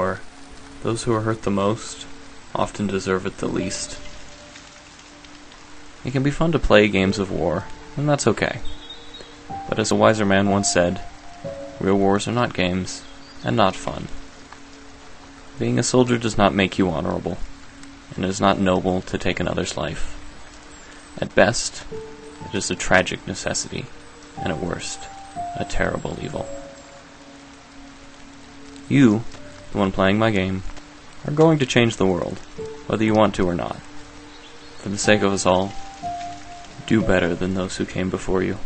war, those who are hurt the most often deserve it the least. It can be fun to play games of war, and that's okay. But as a wiser man once said, real wars are not games, and not fun. Being a soldier does not make you honorable, and it is not noble to take another's life. At best, it is a tragic necessity, and at worst, a terrible evil. You, the one playing my game, are going to change the world, whether you want to or not. For the sake of us all, do better than those who came before you.